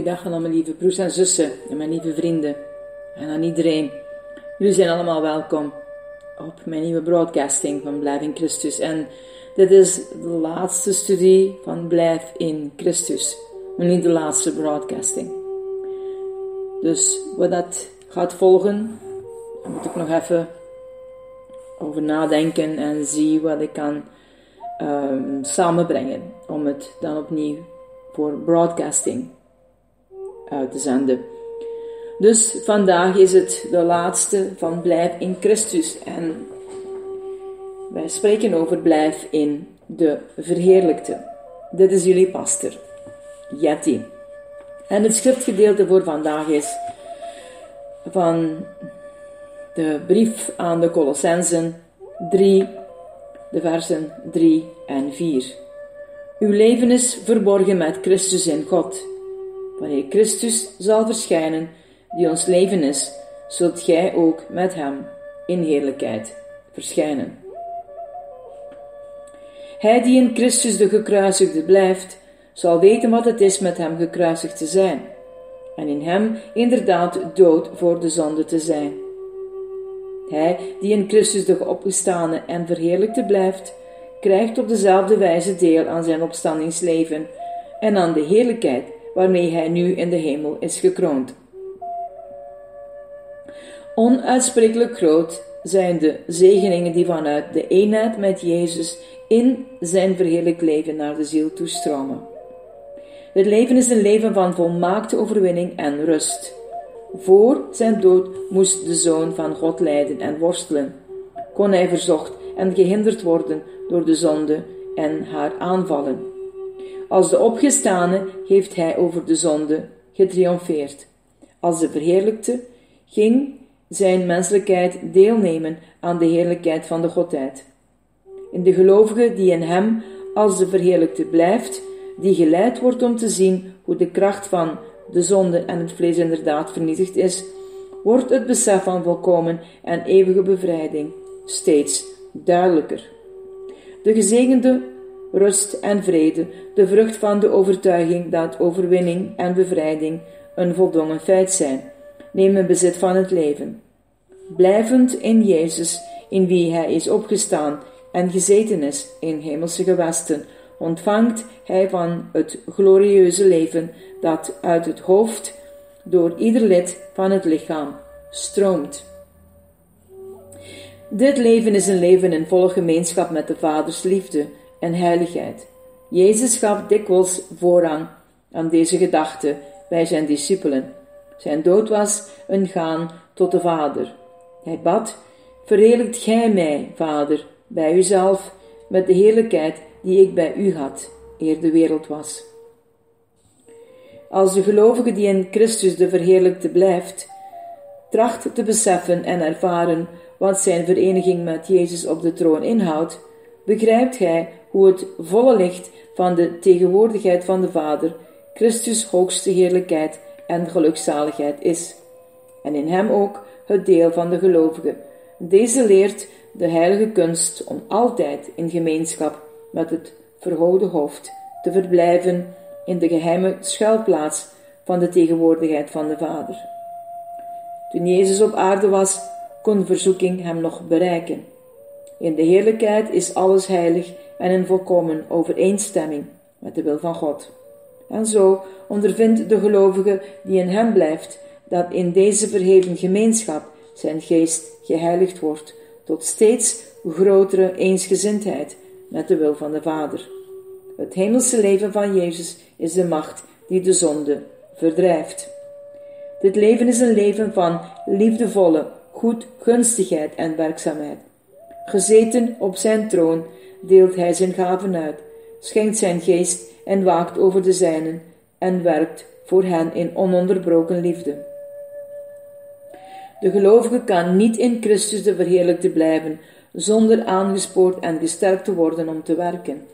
Goeiedag aan mijn lieve broers en zussen en mijn lieve vrienden en aan iedereen. Jullie zijn allemaal welkom op mijn nieuwe broadcasting van Blijf in Christus. En dit is de laatste studie van Blijf in Christus, maar niet de laatste broadcasting. Dus wat dat gaat volgen, daar moet ik nog even over nadenken en zien wat ik kan um, samenbrengen om het dan opnieuw voor broadcasting uit te zenden. Dus vandaag is het de laatste van Blijf in Christus en wij spreken over Blijf in de Verheerlijkte. Dit is jullie pastor, Jetty. En het schriftgedeelte voor vandaag is van de brief aan de Colossensen 3, de versen 3 en 4. Uw leven is verborgen met Christus in God. Wanneer Christus zal verschijnen, die ons leven is, zult gij ook met hem in heerlijkheid verschijnen. Hij die in Christus de gekruisigde blijft, zal weten wat het is met hem gekruisigd te zijn, en in hem inderdaad dood voor de zonde te zijn. Hij die in Christus de opgestane en verheerlijkte blijft, krijgt op dezelfde wijze deel aan zijn opstandingsleven en aan de heerlijkheid waarmee hij nu in de hemel is gekroond. Onuitsprekelijk groot zijn de zegeningen die vanuit de eenheid met Jezus in zijn verheerlijk leven naar de ziel toestromen. Het leven is een leven van volmaakte overwinning en rust. Voor zijn dood moest de Zoon van God lijden en worstelen. Kon hij verzocht en gehinderd worden door de zonde en haar aanvallen. Als de opgestane heeft hij over de zonde getriomfeerd. Als de verheerlijkte ging zijn menselijkheid deelnemen aan de heerlijkheid van de Godheid. In de gelovige die in hem als de verheerlijkte blijft, die geleid wordt om te zien hoe de kracht van de zonde en het vlees inderdaad vernietigd is, wordt het besef van volkomen en eeuwige bevrijding steeds duidelijker. De gezegende rust en vrede, de vrucht van de overtuiging dat overwinning en bevrijding een voldongen feit zijn, nemen bezit van het leven. Blijvend in Jezus, in wie Hij is opgestaan en gezeten is in hemelse gewesten, ontvangt Hij van het glorieuze leven dat uit het hoofd door ieder lid van het lichaam stroomt. Dit leven is een leven in volle gemeenschap met de Vaders liefde en heiligheid. Jezus gaf dikwijls voorrang aan deze gedachte bij zijn discipelen. Zijn dood was een gaan tot de Vader. Hij bad: Verheerlijkt gij mij, Vader, bij uzelf, met de heerlijkheid die ik bij u had, eer de wereld was. Als de gelovige die in Christus de verheerlijkte blijft, tracht te beseffen en ervaren wat zijn vereniging met Jezus op de troon inhoudt, begrijpt gij hoe het volle licht van de tegenwoordigheid van de Vader, Christus hoogste heerlijkheid en gelukzaligheid is, en in hem ook het deel van de gelovigen. Deze leert de heilige kunst om altijd in gemeenschap met het verhoogde hoofd te verblijven in de geheime schuilplaats van de tegenwoordigheid van de Vader. Toen Jezus op aarde was, kon verzoeking hem nog bereiken. In de heerlijkheid is alles heilig en in volkomen overeenstemming met de wil van God. En zo ondervindt de gelovige die in hem blijft, dat in deze verheven gemeenschap zijn geest geheiligd wordt tot steeds grotere eensgezindheid met de wil van de Vader. Het hemelse leven van Jezus is de macht die de zonde verdrijft. Dit leven is een leven van liefdevolle, goedgunstigheid en werkzaamheid. Gezeten op zijn troon deelt hij zijn gaven uit, schenkt zijn geest en waakt over de zijnen en werkt voor hen in ononderbroken liefde. De gelovige kan niet in Christus de verheerlijkte blijven, zonder aangespoord en gesterkt te worden om te werken.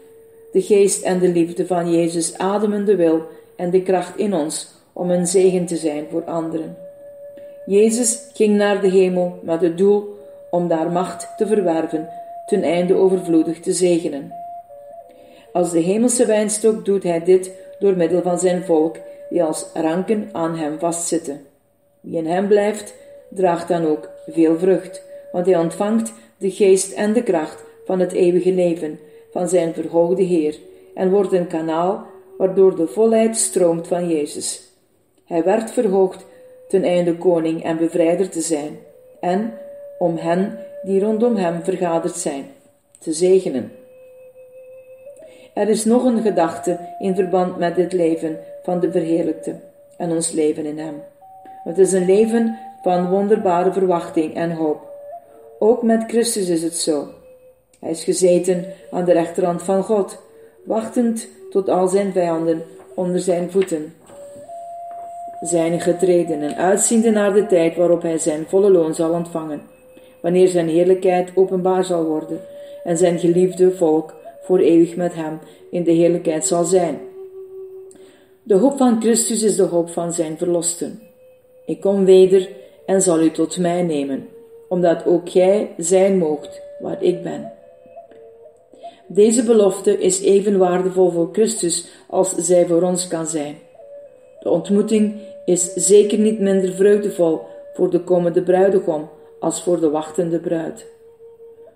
De geest en de liefde van Jezus ademen de wil en de kracht in ons om een zegen te zijn voor anderen. Jezus ging naar de hemel met het doel om daar macht te verwerven, ten einde overvloedig te zegenen. Als de hemelse wijnstok doet hij dit door middel van zijn volk, die als ranken aan hem vastzitten. Wie in hem blijft, draagt dan ook veel vrucht, want hij ontvangt de geest en de kracht van het eeuwige leven, van zijn verhoogde Heer, en wordt een kanaal waardoor de volheid stroomt van Jezus. Hij werd verhoogd ten einde koning en bevrijder te zijn, en om hen die rondom hem vergaderd zijn, te zegenen. Er is nog een gedachte in verband met dit leven van de verheerlijkte en ons leven in hem. Het is een leven van wonderbare verwachting en hoop. Ook met Christus is het zo. Hij is gezeten aan de rechterhand van God, wachtend tot al zijn vijanden onder zijn voeten zijn getreden en uitziende naar de tijd waarop hij zijn volle loon zal ontvangen, wanneer zijn heerlijkheid openbaar zal worden en zijn geliefde volk voor eeuwig met hem in de heerlijkheid zal zijn. De hoop van Christus is de hoop van zijn verlosten. Ik kom weder en zal u tot mij nemen, omdat ook gij zijn moogt waar ik ben. Deze belofte is even waardevol voor Christus als zij voor ons kan zijn. De ontmoeting is zeker niet minder vreugdevol voor de komende bruidegom als voor de wachtende bruid.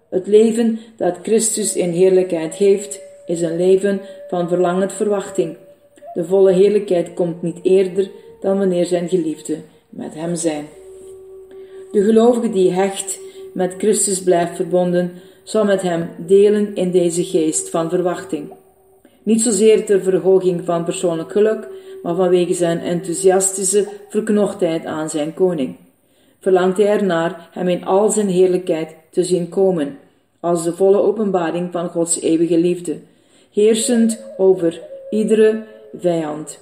Het leven dat Christus in heerlijkheid heeft, is een leven van verlangend verwachting. De volle heerlijkheid komt niet eerder dan wanneer zijn geliefden met hem zijn. De gelovige die hecht met Christus blijft verbonden, zal met hem delen in deze geest van verwachting. Niet zozeer ter verhoging van persoonlijk geluk, maar vanwege zijn enthousiastische verknochtheid aan zijn koning. Verlangt hij ernaar hem in al zijn heerlijkheid te zien komen, als de volle openbaring van Gods eeuwige liefde, heersend over iedere vijand.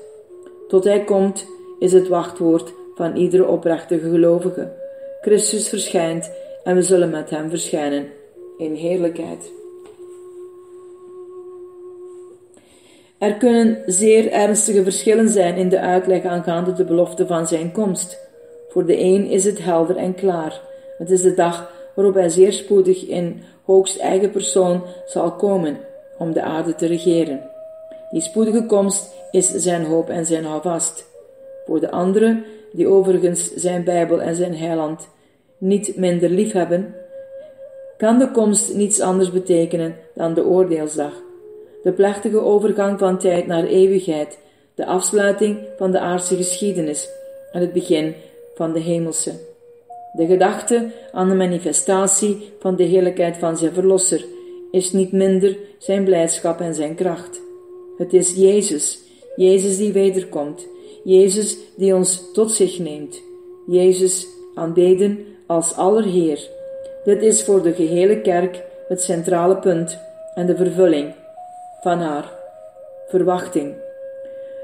Tot hij komt is het wachtwoord van iedere oprechte gelovige. Christus verschijnt en we zullen met hem verschijnen in heerlijkheid. Er kunnen zeer ernstige verschillen zijn in de uitleg aangaande de belofte van zijn komst. Voor de een is het helder en klaar. Het is de dag waarop hij zeer spoedig in hoogst eigen persoon zal komen om de aarde te regeren. Die spoedige komst is zijn hoop en zijn houvast. Voor de anderen, die overigens zijn Bijbel en zijn heiland niet minder lief hebben, kan de komst niets anders betekenen dan de oordeelsdag de plechtige overgang van tijd naar eeuwigheid, de afsluiting van de aardse geschiedenis en het begin van de hemelse. De gedachte aan de manifestatie van de heerlijkheid van zijn Verlosser is niet minder zijn blijdschap en zijn kracht. Het is Jezus, Jezus die wederkomt, Jezus die ons tot zich neemt, Jezus aanbeden als Allerheer. Dit is voor de gehele kerk het centrale punt en de vervulling van haar verwachting.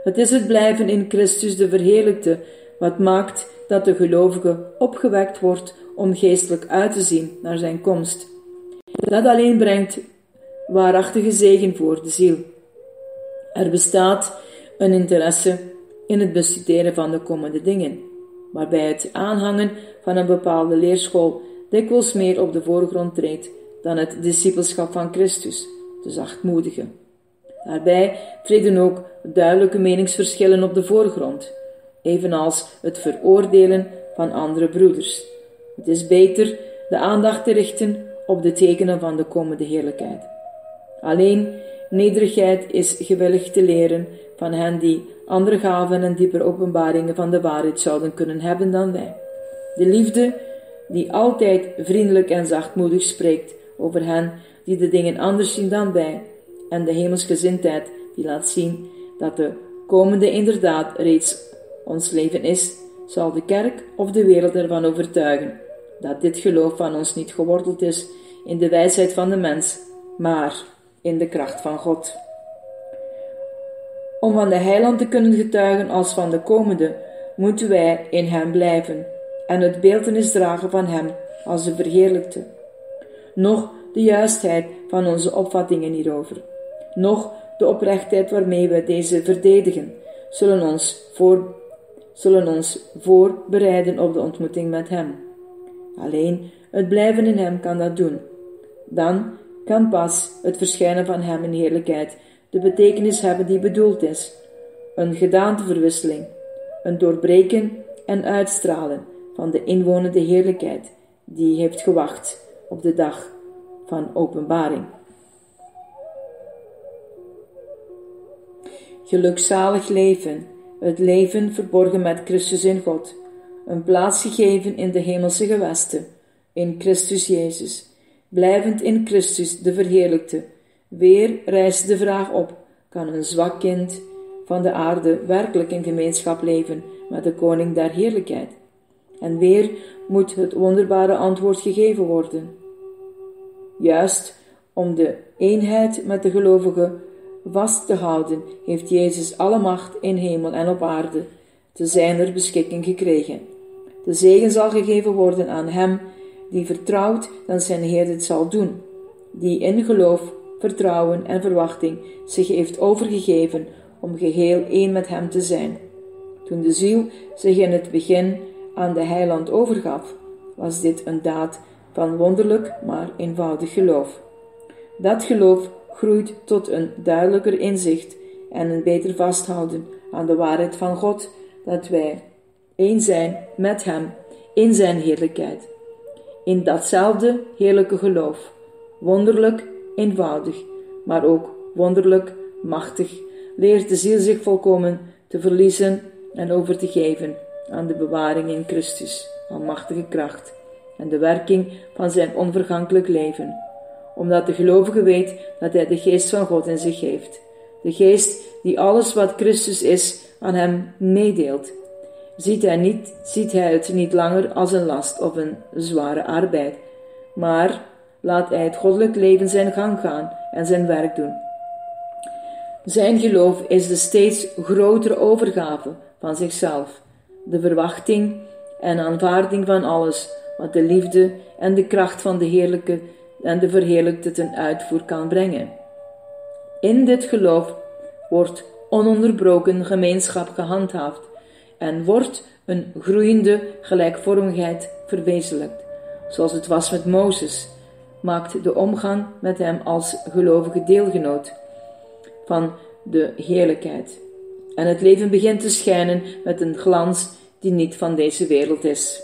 Het is het blijven in Christus de verheerlijkte wat maakt dat de gelovige opgewekt wordt om geestelijk uit te zien naar zijn komst. Dat alleen brengt waarachtige zegen voor de ziel. Er bestaat een interesse in het bestuderen van de komende dingen, waarbij het aanhangen van een bepaalde leerschool dikwijls meer op de voorgrond treedt dan het discipelschap van Christus, de zachtmoedige. Daarbij treden ook duidelijke meningsverschillen op de voorgrond, evenals het veroordelen van andere broeders. Het is beter de aandacht te richten op de tekenen van de komende heerlijkheid. Alleen nederigheid is gewillig te leren van hen die andere gaven en dieper openbaringen van de waarheid zouden kunnen hebben dan wij. De liefde die altijd vriendelijk en zachtmoedig spreekt over hen die de dingen anders zien dan wij, en de hemelsgezindheid die laat zien dat de komende inderdaad reeds ons leven is, zal de kerk of de wereld ervan overtuigen dat dit geloof van ons niet geworteld is in de wijsheid van de mens, maar in de kracht van God. Om van de heiland te kunnen getuigen als van de komende, moeten wij in hem blijven en het beeldenis dragen van hem als de verheerlijkte. Nog de juistheid van onze opvattingen hierover noch de oprechtheid waarmee we deze verdedigen, zullen ons, voor, zullen ons voorbereiden op de ontmoeting met Hem. Alleen het blijven in Hem kan dat doen. Dan kan pas het verschijnen van Hem in heerlijkheid de betekenis hebben die bedoeld is. een gedaanteverwisseling, een doorbreken en uitstralen van de inwonende heerlijkheid die heeft gewacht op de dag van openbaring. Gelukzalig leven, het leven verborgen met Christus in God, een plaats gegeven in de hemelse gewesten, in Christus Jezus, blijvend in Christus de verheerlijkte. Weer rijst de vraag op: kan een zwak kind van de aarde werkelijk in gemeenschap leven met de koning der heerlijkheid? En weer moet het wonderbare antwoord gegeven worden. Juist om de eenheid met de gelovigen vast te houden, heeft Jezus alle macht in hemel en op aarde te zijner beschikking gekregen. De zegen zal gegeven worden aan hem die vertrouwt dat zijn Heer dit zal doen, die in geloof, vertrouwen en verwachting zich heeft overgegeven om geheel één met hem te zijn. Toen de ziel zich in het begin aan de heiland overgaf, was dit een daad van wonderlijk maar eenvoudig geloof. Dat geloof groeit tot een duidelijker inzicht en een beter vasthouden aan de waarheid van God, dat wij één zijn met Hem in Zijn heerlijkheid. In datzelfde heerlijke geloof, wonderlijk eenvoudig, maar ook wonderlijk machtig, leert de ziel zich volkomen te verliezen en over te geven aan de bewaring in Christus, almachtige kracht en de werking van zijn onvergankelijk leven, omdat de gelovige weet dat hij de geest van God in zich heeft, de geest die alles wat Christus is aan hem meedeelt. Ziet hij, niet, ziet hij het niet langer als een last of een zware arbeid, maar laat hij het goddelijk leven zijn gang gaan en zijn werk doen. Zijn geloof is de steeds grotere overgave van zichzelf, de verwachting en aanvaarding van alles wat de liefde en de kracht van de heerlijke en de verheerlijkte ten uitvoer kan brengen. In dit geloof wordt ononderbroken gemeenschap gehandhaafd en wordt een groeiende gelijkvormigheid verwezenlijkt, zoals het was met Mozes, maakt de omgang met hem als gelovige deelgenoot van de heerlijkheid. En het leven begint te schijnen met een glans die niet van deze wereld is.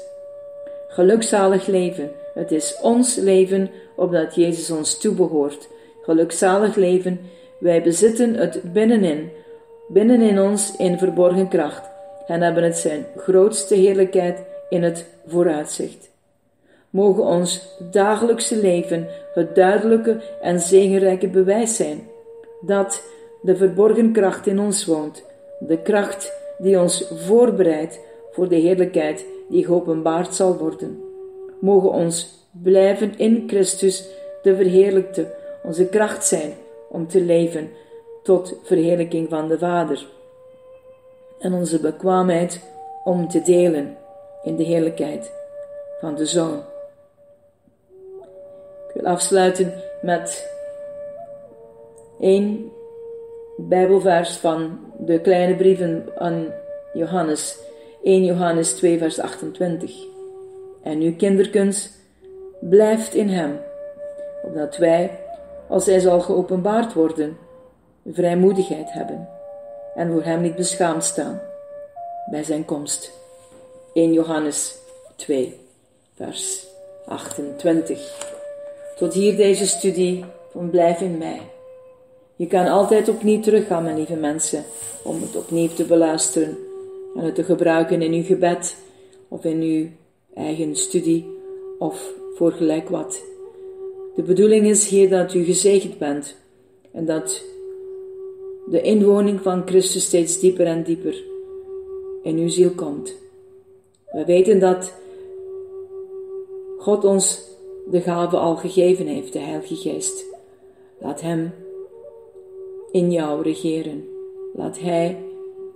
Gelukzalig leven, het is ons leven opdat Jezus ons toebehoort. Gelukzalig leven, wij bezitten het binnenin, binnenin ons in verborgen kracht en hebben het zijn grootste heerlijkheid in het vooruitzicht. Mogen ons dagelijkse leven het duidelijke en zegenrijke bewijs zijn dat de verborgen kracht in ons woont, de kracht die ons voorbereidt voor de heerlijkheid die geopenbaard zal worden. Mogen ons blijven in Christus de verheerlijkte, onze kracht zijn om te leven tot verheerlijking van de Vader. En onze bekwaamheid om te delen in de heerlijkheid van de Zoon. Ik wil afsluiten met één Bijbelvers van de kleine brieven aan Johannes, 1 Johannes 2, vers 28. En nu, kinderkens, blijft in Hem, opdat wij, als Hij zal geopenbaard worden, vrijmoedigheid hebben en voor Hem niet beschaamd staan bij Zijn komst. 1 Johannes 2, vers 28. Tot hier deze studie van Blijf in mij. Je kan altijd opnieuw teruggaan, mijn lieve mensen, om het opnieuw te beluisteren en het te gebruiken in uw gebed of in uw eigen studie of voor gelijk wat. De bedoeling is hier dat u gezegend bent en dat de inwoning van Christus steeds dieper en dieper in uw ziel komt. We weten dat God ons de gave al gegeven heeft, de Heilige Geest. Laat Hem in jou regeren. Laat Hij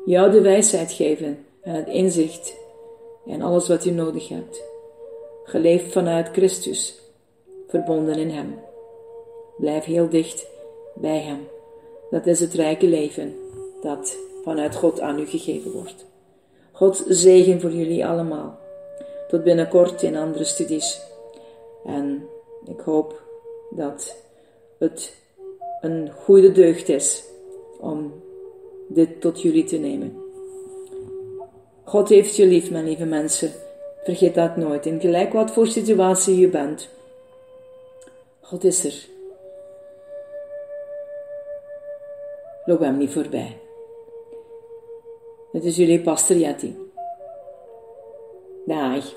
jou de wijsheid geven en het inzicht en alles wat u nodig hebt. Geleefd vanuit Christus, verbonden in Hem. Blijf heel dicht bij Hem. Dat is het rijke leven dat vanuit God aan u gegeven wordt. God zegen voor jullie allemaal. Tot binnenkort in andere studies. En ik hoop dat het een goede deugd is om dit tot jullie te nemen. God heeft je lief, mijn lieve mensen. Vergeet dat nooit, in gelijk wat voor situatie je bent. God is er. Loop hem niet voorbij. Het is jullie pastor Jetty. Dag.